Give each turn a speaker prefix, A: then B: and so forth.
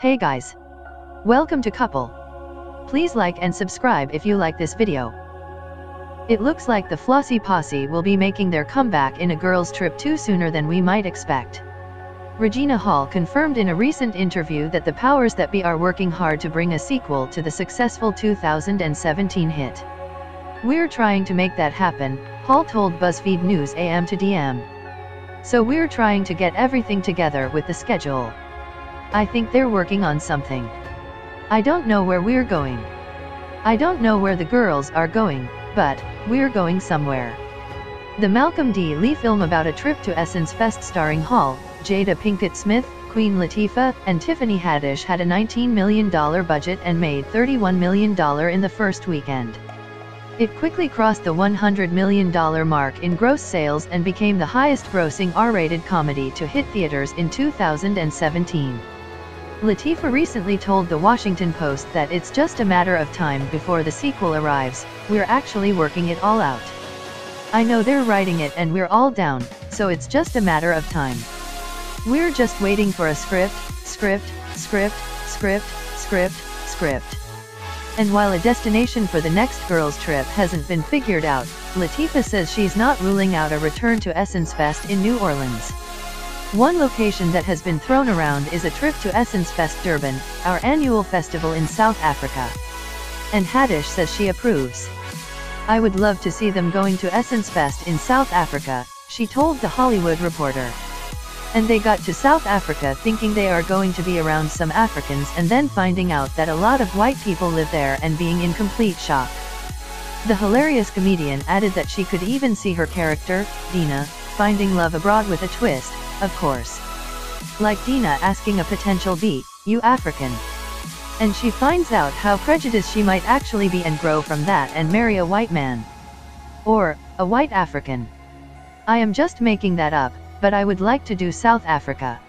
A: Hey guys. Welcome to Cupple. Please like and subscribe if you like this video. It looks like the Flossy Posse will be making their comeback in a girls' trip too sooner than we might expect. Regina Hall confirmed in a recent interview that the powers that be are working hard to bring a sequel to the successful 2017 hit. We're trying to make that happen, Hall told BuzzFeed News AM to DM. So we're trying to get everything together with the schedule. I think they're working on something. I don't know where we're going. I don't know where the girls are going, but, we're going somewhere. The Malcolm D. Lee film about a trip to Essence Fest starring Hall, Jada Pinkett Smith, Queen Latifah, and Tiffany Haddish had a $19 million budget and made $31 million in the first weekend. It quickly crossed the $100 million mark in gross sales and became the highest grossing R-rated comedy to hit theaters in 2017. Latifah recently told The Washington Post that it's just a matter of time before the sequel arrives, we're actually working it all out. I know they're writing it and we're all down, so it's just a matter of time. We're just waiting for a script, script, script, script, script, script. And while a destination for the next girls' trip hasn't been figured out, Latifah says she's not ruling out a return to Essence Fest in New Orleans. One location that has been thrown around is a trip to Essence Fest Durban, our annual festival in South Africa. And Haddish says she approves. I would love to see them going to Essence Fest in South Africa, she told The Hollywood Reporter. And they got to South Africa thinking they are going to be around some Africans and then finding out that a lot of white people live there and being in complete shock. The hilarious comedian added that she could even see her character, Dina, finding love abroad with a twist, of course. Like Dina asking a potential B, you African. And she finds out how prejudiced she might actually be and grow from that and marry a white man. Or, a white African. I am just making that up, but I would like to do South Africa.